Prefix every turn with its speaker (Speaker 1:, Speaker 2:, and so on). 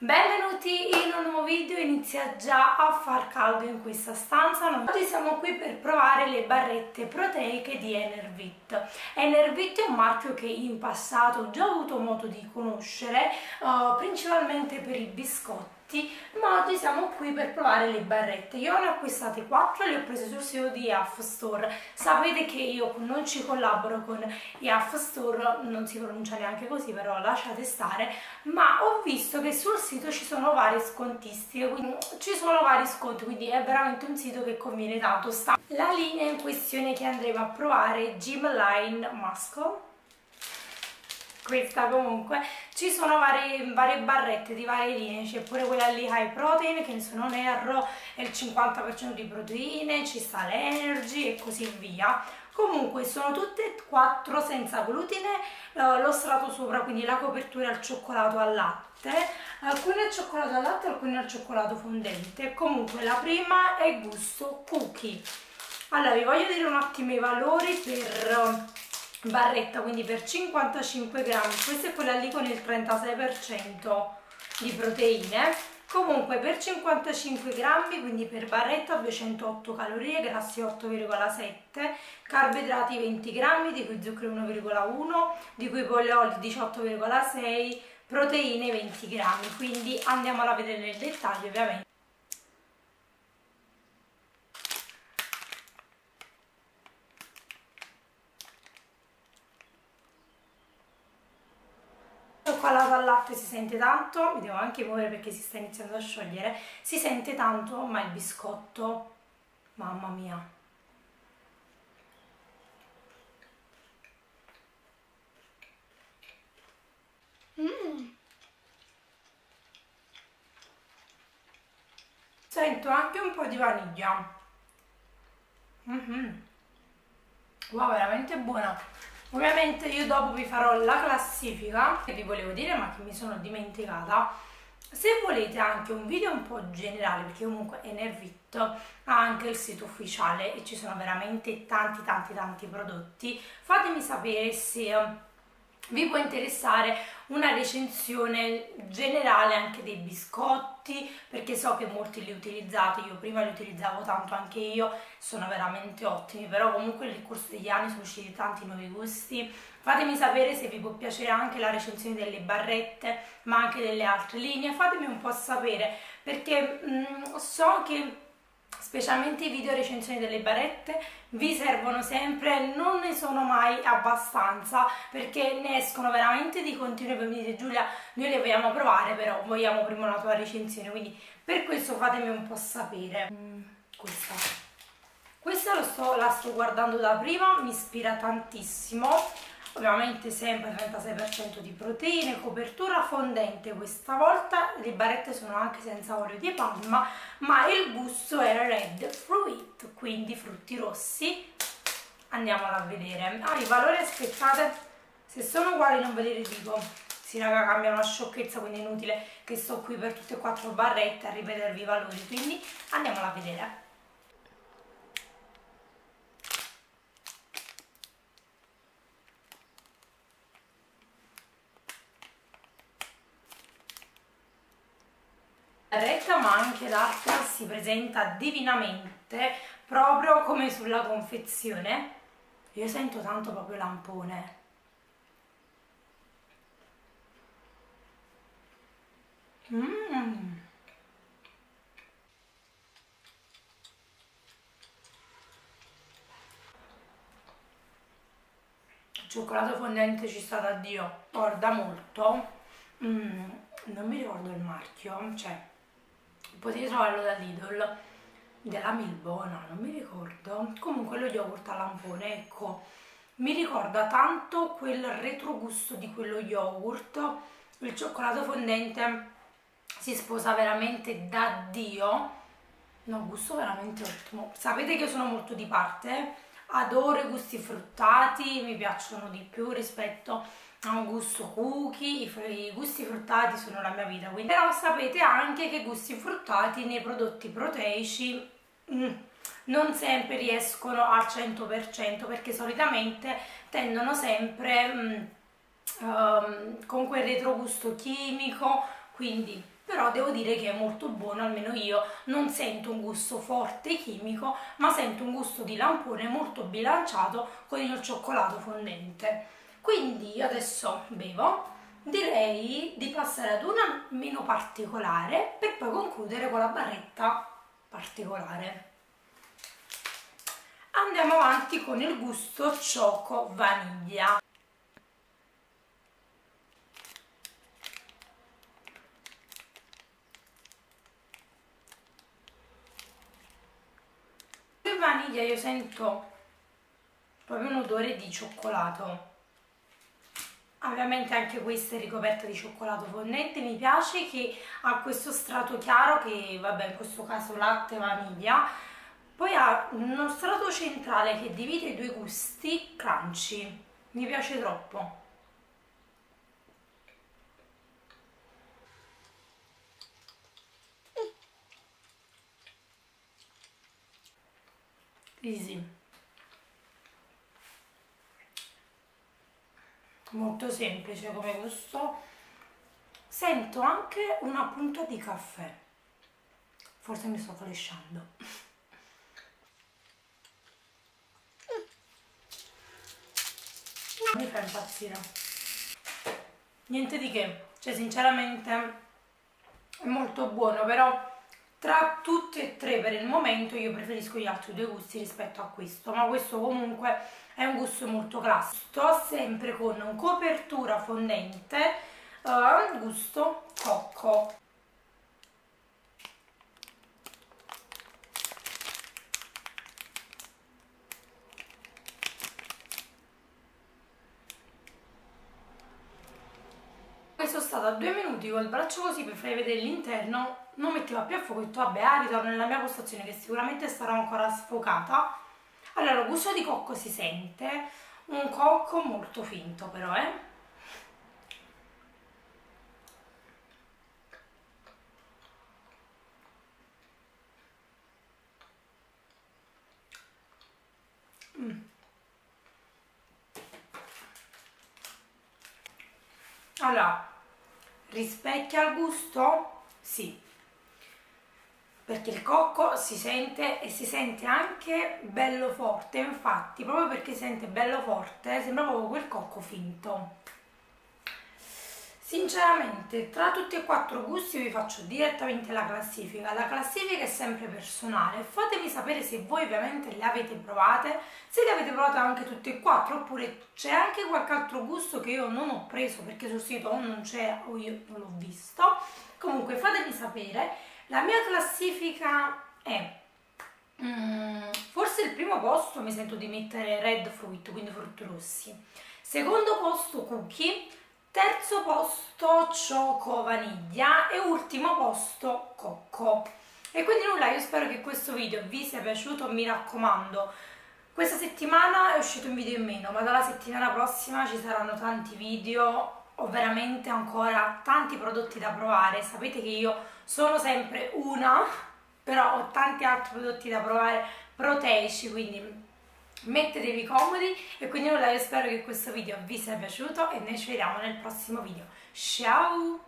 Speaker 1: Benvenuti in un nuovo video, inizia già a far caldo in questa stanza. Oggi siamo qui per provare le barrette proteiche di Enervit. Enervit è un marchio che in passato ho già avuto modo di conoscere, uh, principalmente per i biscotti oggi siamo qui per provare le barrette. Io ne ho acquistate 4 e le ho prese sul sito di Aff Store. Sapete che io non ci collaboro con i Aff Store non si pronuncia neanche così però lasciate stare. Ma ho visto che sul sito ci sono varie scontistiche quindi ci sono vari sconti quindi è veramente un sito che conviene tanto. La linea in questione che andremo a provare è Gym Line Muscle questa comunque. Ci sono varie, varie barrette di varie linee c'è pure quella lì high protein che se non erro è il 50% di proteine ci sta l'energy e così via. Comunque sono tutte e quattro senza glutine lo strato sopra quindi la copertura al cioccolato al latte. Alcune al cioccolato al latte alcune al cioccolato fondente. Comunque la prima è gusto cookie. Allora vi voglio dire un attimo i valori per barretta quindi per 55 grammi. Questa è quella lì con il 36% di proteine. Comunque per 55 grammi quindi per barretta 208 calorie grassi 8,7 carboidrati 20 grammi di cui zucchero 1,1 di cui polioli 18,6 proteine 20 grammi. Quindi andiamola a vedere nel dettaglio ovviamente cioccolato al latte si sente tanto, mi devo anche muovere perché si sta iniziando a sciogliere, si sente tanto, ma il biscotto, mamma mia. Mm. Sento anche un po' di vaniglia. Mm -hmm. Wow, veramente buona. Ovviamente io dopo vi farò la classifica che vi volevo dire ma che mi sono dimenticata. Se volete anche un video un po' generale, perché comunque Enervit ha anche il sito ufficiale e ci sono veramente tanti tanti tanti prodotti, fatemi sapere se vi può interessare una recensione generale anche dei biscotti perché so che molti li utilizzate, io prima li utilizzavo tanto anche io, sono veramente ottimi, però comunque nel corso degli anni sono usciti tanti nuovi gusti. Fatemi sapere se vi può piacere anche la recensione delle barrette, ma anche delle altre linee, fatemi un po' sapere perché mh, mm, so che specialmente i video recensioni delle barette vi servono sempre, non ne sono mai abbastanza perché ne escono veramente di continuo e mi dite Giulia noi le vogliamo provare però vogliamo prima la tua recensione quindi per questo fatemi un po' sapere. Mm, questa. Questa sto, la sto guardando da prima, mi ispira tantissimo ovviamente sempre 36% di proteine, copertura fondente questa volta, le barrette sono anche senza olio di palma, ma il gusto è red fruit, quindi frutti rossi. Andiamola a vedere. Ah, i valori aspettate, se sono uguali non ve li dico. Sì, raga, cambia una sciocchezza, quindi è inutile che sto qui per tutte e quattro barrette a ripetervi i valori, quindi andiamola a vedere. retta ma anche l'altra si presenta divinamente proprio come sulla confezione. Io sento tanto proprio lampone. Mmm cioccolato fondente ci sta da Dio, guarda molto, mm, non mi ricordo il marchio, cioè potete trovarlo da Lidl della Milbona, non mi ricordo. Comunque lo yogurt a lampone, ecco. Mi ricorda tanto quel retrogusto di quello yogurt. Il cioccolato fondente si sposa veramente da Dio. No, gusto veramente ottimo. Sapete che io sono molto di parte? Adoro i gusti fruttati mi piacciono di più rispetto ha un gusto cookie, i, gusti fruttati sono la mia vita, quindi però sapete anche che i gusti fruttati nei prodotti proteici mm, non sempre riescono al 100% perché solitamente tendono sempre mm, um, con quel retrogusto chimico, quindi per però devo dire che è molto buono, almeno io non sento un gusto forte chimico, ma sento un gusto di lampone molto bilanciato con il cioccolato fondente. Quindi adesso bevo, direi di passare ad una meno particolare per poi concludere con la barretta particolare. Andiamo avanti con il gusto cioco vaniglia. Vaniglia io sento proprio un odore di cioccolato ovviamente anche questa è ricoperta di cioccolato fondente mi piace che ha questo strato chiaro che vabbè in questo caso latte e vaniglia. Poi ha uno strato centrale che divide i due gusti crunchy. Mi piace troppo. Easy molto semplice come gusto. Sento anche una punta di caffè. Forse mi sto fresciando mi fa impazzire. Niente di che. Cioè sinceramente è molto buono però tra tutti e tre per il momento io preferisco gli altri due gusti rispetto a questo ma questo comunque è un gusto molto classico. Sto sempre con copertura fondente uh, gusto cocco. Sono stata due minuti col braccio così per farvi vedere l'interno non metteva più a fuoco ho detto vabbè ah, ritorno nella mia postazione che sicuramente sarà ancora sfocata allora gusto di cocco si sente un cocco molto finto però eh mm. allora rispecchia il gusto? sì perché il cocco si sente e si sente anche bello forte infatti proprio perché si sente bello forte sembra proprio quel cocco finto. Sinceramente tra tutti e quattro gusti vi faccio direttamente la classifica. La classifica è sempre personale. Fatemi sapere se voi ovviamente le avete provate se le avete provate anche tutte e quattro oppure c'è anche qualche altro gusto che io non ho preso perché sul sito o non c'è o io non l'ho visto. Comunque fatemi sapere la mia classifica è mm, forse il primo posto mi sento di mettere red fruit, quindi frutti rossi. Secondo posto cookie, terzo posto cioco vaniglia e ultimo posto cocco. E quindi nulla, io spero che questo video vi sia piaciuto, mi raccomando. Questa settimana è uscito un video in meno, ma dalla settimana prossima ci saranno tanti video ho veramente ancora tanti prodotti da provare. Sapete che io sono sempre una però ho tanti altri prodotti da provare proteici quindi mettetevi comodi. E quindi nulla io spero che questo video vi sia piaciuto e noi ci vediamo nel prossimo video. Ciao